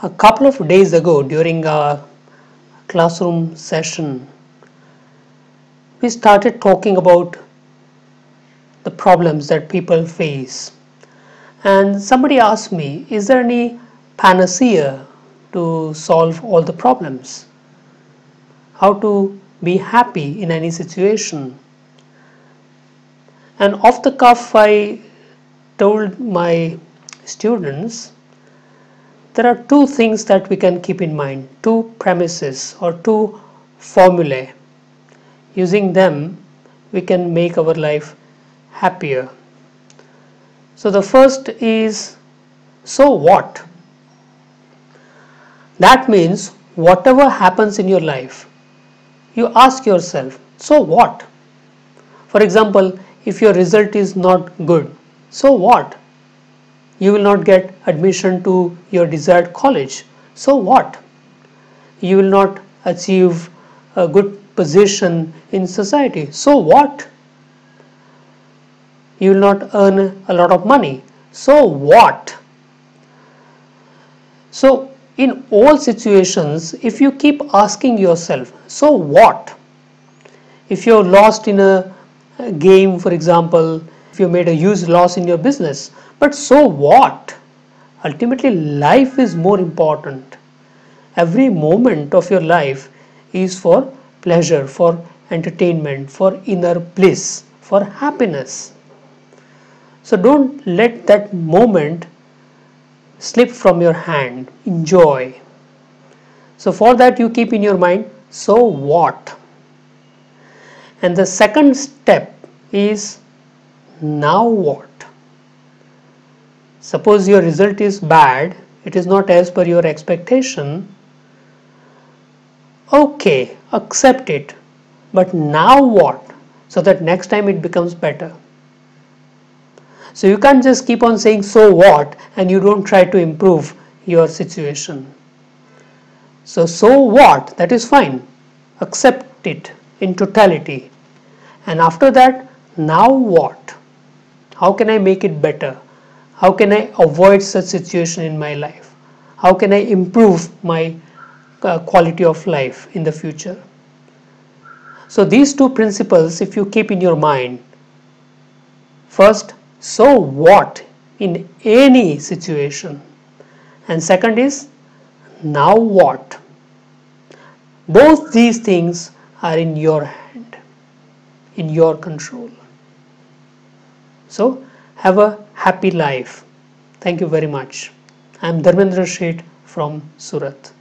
A couple of days ago, during a classroom session, we started talking about the problems that people face. And somebody asked me, Is there any panacea to solve all the problems? How to be happy in any situation? And off the cuff, I told my students there are two things that we can keep in mind, two premises or two formulae. Using them, we can make our life happier. So the first is so what? That means whatever happens in your life, you ask yourself, so what? For example, if your result is not good, so what? You will not get admission to your desired college. So what? You will not achieve a good position in society. So what? You will not earn a lot of money. So what? So in all situations, if you keep asking yourself, so what? If you're lost in a game, for example, if you made a huge loss in your business, but so what? Ultimately, life is more important. Every moment of your life is for pleasure, for entertainment, for inner bliss, for happiness. So don't let that moment slip from your hand. Enjoy. So for that you keep in your mind, so what? And the second step is now what? Suppose your result is bad, it is not as per your expectation. Okay, accept it. But now what? So that next time it becomes better. So you can't just keep on saying so what and you don't try to improve your situation. So, so what? That is fine. Accept it in totality. And after that, now what? How can I make it better? How can i avoid such situation in my life? How can i improve my uh, quality of life in the future? So these two principles if you keep in your mind first so what in any situation? And second is now what? Both these things are in your hand in your control. So have a happy life. Thank you very much. I am Dharmendra Sheth from Surat.